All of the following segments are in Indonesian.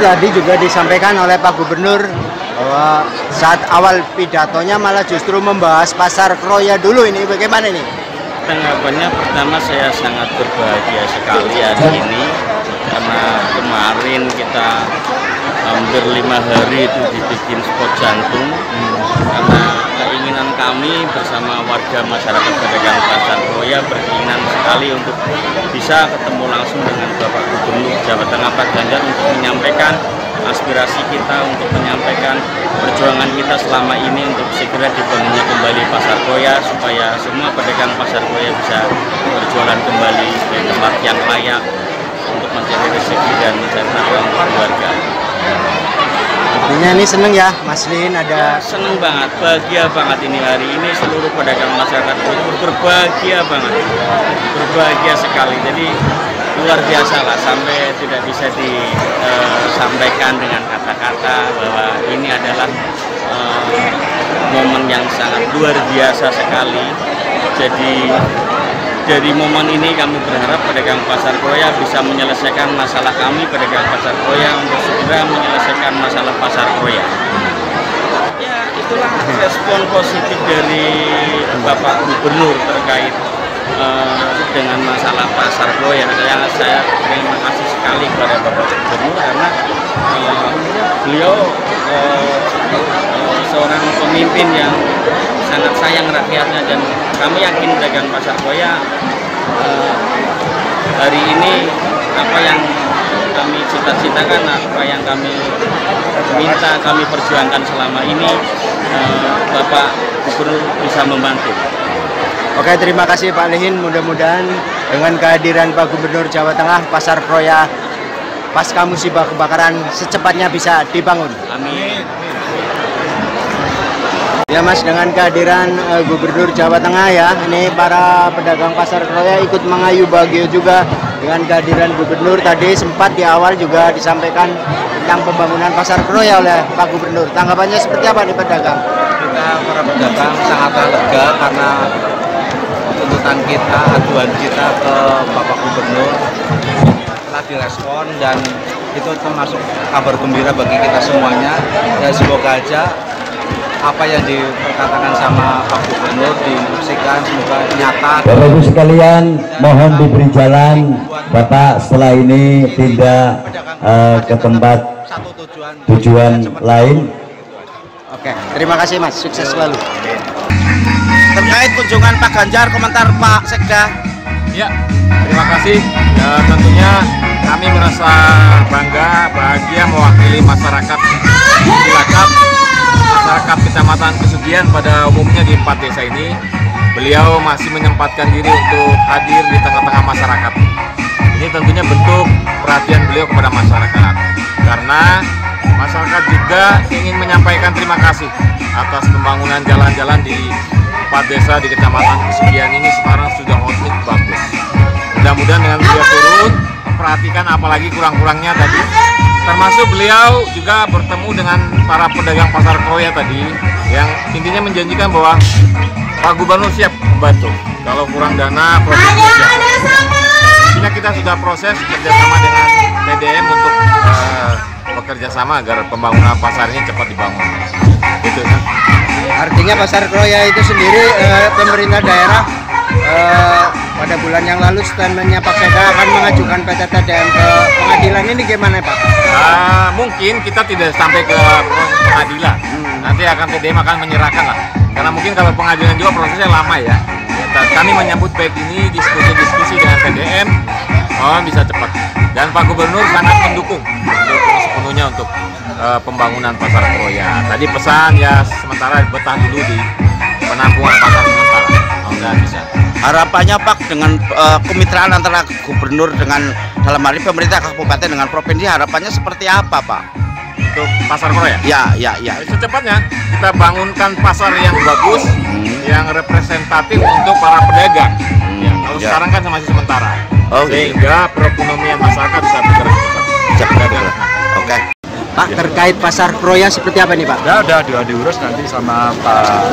tadi juga disampaikan oleh Pak Gubernur bahwa saat awal pidatonya malah justru membahas pasar Kroya dulu ini. Bagaimana ini? Tanggapannya pertama saya sangat berbahagia sekali hari ini. Karena kemarin kita hampir lima hari itu dibikin spot jantung. Karena keinginan kami bersama warga masyarakat pedagang pasar Kroya berkeinginan sekali untuk bisa ketemu langsung dengan Bapak Gubernur Jawa Tengah Pak Ganjar untuk menyampaikan aspirasi kita untuk menyampaikan perjuangan kita selama ini untuk segera dibangunnya kembali pasar Koya supaya semua pedagang pasar Koya bisa berjualan kembali di tempat yang layak untuk mencari rezeki dan mencari. Artinya ini seneng ya Mas Lin ada Seneng banget, bahagia banget ini hari ini seluruh pedagang masyarakat Bogor berbahagia banget, berbahagia sekali. Jadi luar biasa lah sampai tidak bisa disampaikan dengan kata-kata bahwa ini adalah eh, momen yang sangat luar biasa sekali. Jadi dari momen ini kami berharap pedagang pasar Koya bisa menyelesaikan masalah kami pedagang pasar Koya untuk segera menyelesaikan masalah pasar Koya. Ya itulah respon positif dari Bapak Gubernur terkait eh, dengan masalah pasar Koya. Saya saya terima kasih sekali kepada Bapak Gubernur karena eh, beliau eh, seorang pemimpin yang sangat sayang rakyatnya dan kami yakin pedagang pasar Koya eh, hari ini apa yang kami cita-citakan apa yang kami minta kami perjuangkan selama ini eh, Bapak Gubernur bisa membantu. Oke terima kasih Pak Lihin mudah-mudahan dengan kehadiran Pak Gubernur Jawa Tengah Pasar Kroya pasca musibah kebakaran secepatnya bisa dibangun. Amin. Ya Mas dengan kehadiran eh, Gubernur Jawa Tengah ya. Ini para pedagang pasar Kroya ikut mengayu bahagia juga dengan kehadiran Gubernur. Tadi sempat di awal juga disampaikan tentang pembangunan pasar Kroya oleh Pak Gubernur. Tanggapannya seperti apa nih pedagang? kita para pedagang sangat lega karena tuntutan kita, aduan kita ke Bapak Gubernur telah direspon dan itu termasuk kabar gembira bagi kita semuanya. Dan semoga aja apa yang diperkatakan sama Pak Gubernur diinstruksikan semoga nyata Bapak Ibu sekalian, mohon diberi jalan. Bapak setelah ini tindak eh, ke tempat tujuan lain. Oke terima kasih Mas sukses selalu. terkait kunjungan Pak Ganjar komentar Pak Sekda Ya, terima kasih. Ya, tentunya kami merasa bangga, bahagia mewakili masyarakat Cilacap, masyarakat Kecamatan Kesugian pada umumnya di empat desa ini. Beliau masih menyempatkan diri untuk hadir di tengah-tengah masyarakat. Ini tentunya bentuk perhatian beliau kepada masyarakat. Karena masyarakat juga ingin menyampaikan terima kasih atas pembangunan jalan-jalan di empat desa di Kecamatan Kesugian ini sekarang sudah outfit bagus. Mudah-mudahan dengan beliau turun, memperhatikan apalagi kurang-kurangnya tadi. Termasuk beliau juga bertemu dengan para pedagang pasar Kroya tadi, yang intinya menjanjikan bahwa Pak Gubernur siap membantu. Kalau kurang dana. Intinya kita sudah proses kerjasama dengan TDM untuk eh, bekerja sama agar pembangunan pasar ini cepat dibangun. Gitu kan. Artinya pasar Kroya itu sendiri eh, pemerintah daerah eh, pada bulan yang lalu statementnya Pak Seda akan mengajukan PT TDM ke pengadilan ini gimana Pak? Ah, mungkin kita tidak sampai ke pengadilan. Nanti akan TDM akan menyerahkan lah. Karena mungkin kalau pengadilan juga prosesnya lama ya. Ya, Kami menyambut baik ini diskusi-diskusi dengan TDM, oh bisa cepat. Dan Pak Gubernur sangat mendukung, mendukung sepenuhnya untuk eh, pembangunan pasar Kroya. Tadi pesan ya sementara betah dulu di penampungan pasar sementara. Mudah bisa. harapannya Pak dengan eh, kemitraan antara gubernur dengan dalam hal ini pemerintah kabupaten dengan provinsi harapannya seperti apa Pak? Untuk pasar Kroya. Ya, ya, ya. secepatnya kita bangunkan pasar yang bagus, yang representatif untuk para pedagang. Ya, kalau ya. sekarang kan masih sementara, Oh, gitu. sehingga perekonomian masyarakat bisa bergerak cepat. Bisa bergerak. Oke. Pak terkait pasar Kroya seperti apa nih Pak? Ya udah udah diurus nanti sama Pak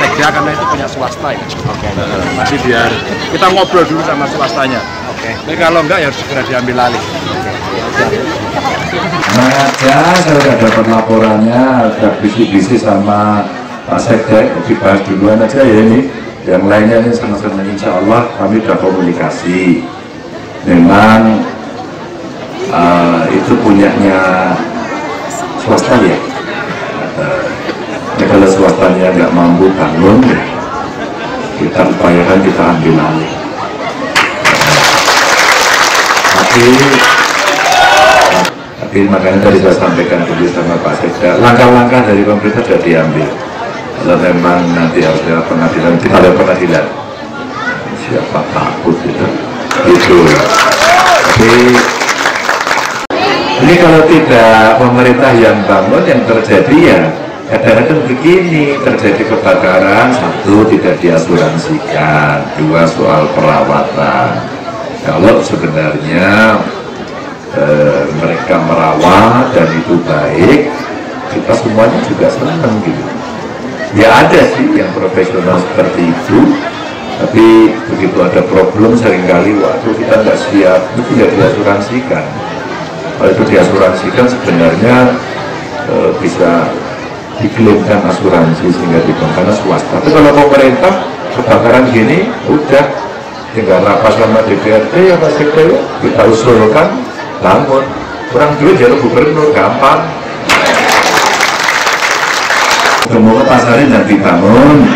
Sekda karena itu punya swasta ya. Oke. Nanti biar kita ngobrol dulu sama swastanya. Tapi kalau enggak ya harus segera diambil alih. Nah aja saya udah dapat laporannya, ada bisik-bisik sama Pak Sekdek, dibahas duluan aja ya ini. Yang lainnya ini senang-senang insya Allah kami sudah komunikasi. Memang eh, itu punyanya swasta ya. Ya kalau swastanya nggak mampu bangun, ya kita upayakan kita ambil alih. Tapi makanya tadi saya sampaikan dulu sama Pak Sekda, langkah-langkah dari pemerintah sudah diambil. Kalau memang nanti harus lewat pengadilan, kita lewat pengadilan. Siapa takut gitu. Gitu. Tapi ini kalau tidak pemerintah yang bangun, yang terjadi ya kadang-kadang begini, terjadi kebakaran, satu tidak diasuransikan, dua soal perawatan. Kalau sebenarnya eh, mereka merawat dan itu baik, kita semuanya juga senang gitu. Ya ada sih yang profesional seperti itu, tapi begitu ada problem sering kali waktu kita nggak siap itu tidak diasuransikan. Kalau itu diasuransikan sebenarnya eh, bisa diklaimkan asuransi sehingga karena swasta. Tapi kalau pemerintah kebakaran gini udah tinggal rapat sama DPRD ya Sekda ya, kita usulkan bangun. Kurang duit jalur gubernur gampang. Semoga pasarnya nanti bangun